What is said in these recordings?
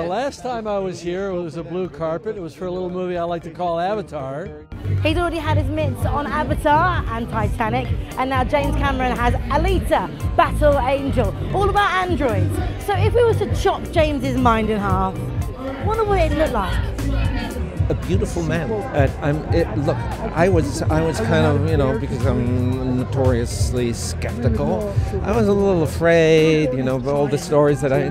The last time I was here, it was a blue carpet. It was for a little movie I like to call Avatar. He's already had his mitts on Avatar and Titanic, and now James Cameron has Alita, Battle Angel, all about androids. So if we were to chop James's mind in half, what would it look like? A beautiful man. Uh, I'm, it, look, I was, I was kind of, you know, because I'm notoriously skeptical. I was a little afraid, you know, of all the stories that I,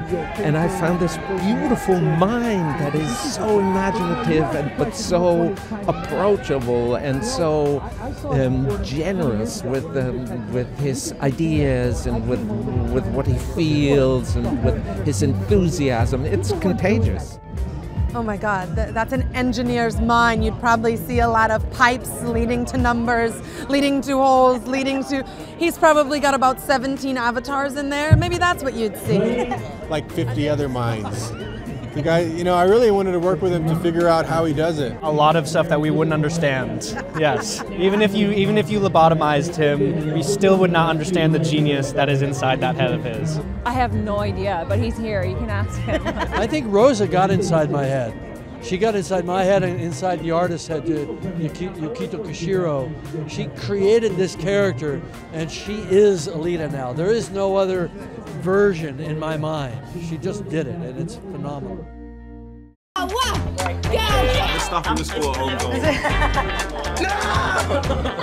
and I found this beautiful mind that is so imaginative and but so approachable and so um, generous with um, with his ideas and with with what he feels and with his enthusiasm. It's contagious. Oh my God, that's an engineer's mind. You'd probably see a lot of pipes leading to numbers, leading to holes, leading to. He's probably got about 17 avatars in there. Maybe that's what you'd see. like 50 other minds. The guy, you know, I really wanted to work with him to figure out how he does it. A lot of stuff that we wouldn't understand. Yes. Even if you even if you lobotomized him, we still would not understand the genius that is inside that head of his. I have no idea, but he's here. You can ask him. I think Rosa got inside my head. She got inside my head and inside the artist's head, to Yukito Kishiro. She created this character, and she is Alita now. There is no other version in my mind. She just did it, and it's phenomenal. I've been stopping the score home goal.